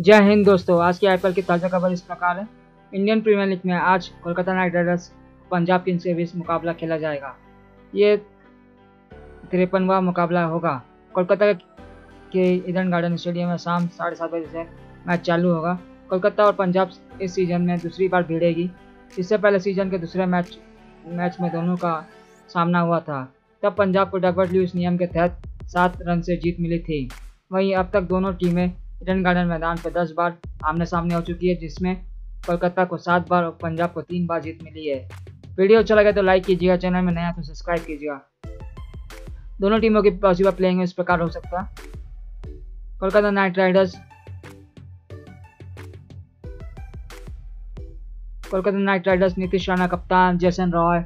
जय हिंद दोस्तों, आज की आईपीएल की ताज़ा खबर इस प्रकार है। इंडियन प्रीमियर लीग में आज Kolkata Knight Riders Punjab Kings के बीच मुकाबला खेला जाएगा। ये तिरपनवा मुकाबला होगा। कोलकाता के ईडन गार्डन स्टेडियम में शाम साढ़े सात बजे से मैच चालू होगा। कोलकाता और पंजाब इस सीज़न में दूसरी बार भिड़ेगी। इससे पहले सीज़न के दूसरे मैच मैच में दोनों का सामना हुआ था। तब पंजाब को डगवर्ट ल्यूस नियम के तहत सात रन से जीत मिली थी। वहीं अब तक दोनों टीमें ईडन गार्डन मैदान पर दस बार आमने सामने हो चुकी है, जिसमें कोलकाता को सात बार और पंजाब को तीन बार जीत मिली है। वीडियो अच्छा लगे तो लाइक कीजिएगा चैनल में नया तो सब्सक्राइब कीजिएगा। दोनों टीमों की पॉसिबल प्लेइंग इस प्रकार हो सकता। Kolkata Knight Riders. Kolkata Knight Riders Nitish Rana, कप्तान Jason Roy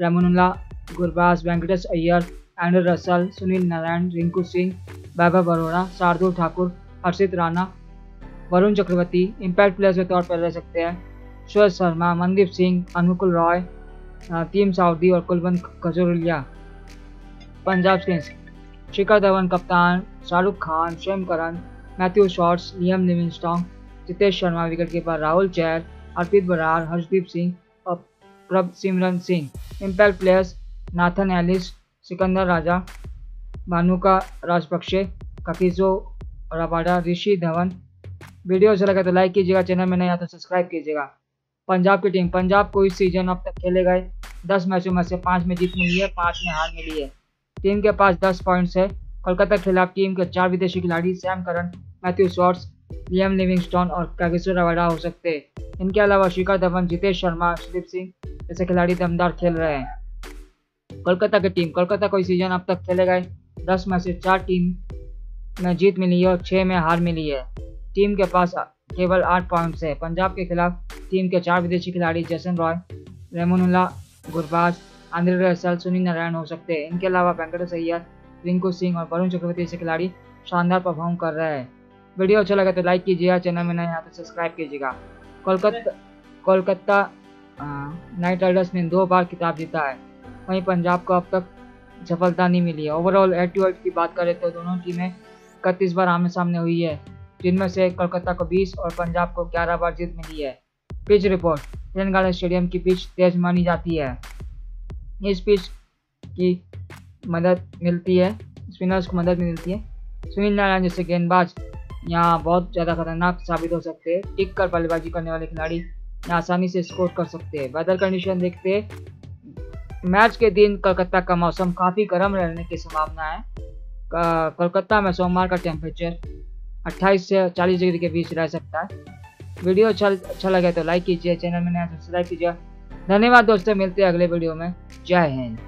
Rahmanullah Gurbaz, Venkatesh Iyer, Andre Russell, Sunil Narine, Rinku Singh, Vaibhav Arora, Shardul Thakur Harshit Rana, Varun Chakravarthy impact player के तौर पर रह सकते हैं। श्वेत शर्मा, मनदीप सिंह, अनुकुल रॉय टीम साउदी और Kulwant Khajuria Punjab Kings, Shikhar Dhawan कप्तान, Shahrukh Khan Sam Curran Matthew Shorts Liam Livingstone Jitesh Sharma wicket keeper Rahul Chahar Arpit Brar Harshdeep Singh और Prabhsimran Singh. Impact players Nathan Ellis, Sikandar Raza, Bhanuka Rajapaksa, Kagiso Rabada Rishi Dhawan. Video अच्छा लगा तो like कीजिएगा channel में नहीं आता subscribe कीजिएगा। पंजाब की टीम पंजाब को इस सीज़न अब तक खेले गए। दस मैचों में से पाँच में जीत मिली है, पाँच में हार मिली है। टीम के पास दस पॉइंट्स है। कोलकाता के खिलाफ टीम के चार विदेशी खिलाड़ी Sam Curran Matthew Shorts Liam Livingstone और कागेश्वर रवाडा हो सकते हैं। इनके अलावा शिखर धवन, जितेश शर्मा, सुदीप सिंह जैसे खिलाड़ी दमदार खेल रहे हैं। कोलकाता की टीम कोलकाता को इस सीज़न अब तक खेले गए। दस में से चार टीम में जीत मिली है और छः में हार मिली है। टीम के पास केवल आठ पॉइंट्स है। पंजाब के खिलाफ टीम के चार विदेशी खिलाड़ी Jason Roy, Rahmanullah, Gurbaz, Andre Russell, Sunil Narine हो सकते हैं। इनके अलावा वेंकटेश अय्यर, रिंकू सिंह और वरुण चक्रवर्ती से खिलाड़ी शानदार परफॉर्म कर रहे हैं। वीडियो अच्छा लगा तो लाइक कीजिएगा, चैनल में नए यहाँ तो सब्सक्राइब कीजिएगा। कोलकाता कोलकाता नाइट राइडर्स ने दो बार खिताब जीता है। वहीं पंजाब को अब तक सफलता नहीं मिली है। ओवरऑल एट टू एट की बात करें तो दोनों टीमें इकतीस बार आमने सामने हुई है, जिनमें से कोलकाता को 20 और पंजाब को 11 बार जीत मिली है। पिच रिपोर्ट गार्डन स्टेडियम की पिच तेज मानी जाती है। इस पिच की मदद मिलती है, स्पिनर्स को मदद मिलती है। सुनील नारायण जैसे गेंदबाज यहाँ बहुत ज़्यादा खतरनाक साबित हो सकते हैं। टिक कर बल्लेबाजी करने वाले खिलाड़ी यहाँ आसानी से स्कोर कर सकते हैं। वेदर कंडीशन देखते मैच के दिन कलकत्ता का मौसम काफ़ी गर्म रहने की संभावना है। कोलकाता में सोमवार का टेम्परेचर 28 से 40 डिग्री के बीच रह सकता है। वीडियो अच्छा अच्छा लगे तो लाइक कीजिए, चैनल में नया सब्सक्राइब कीजिए। धन्यवाद दोस्तों, मिलते हैं अगले वीडियो में। जय हिंद।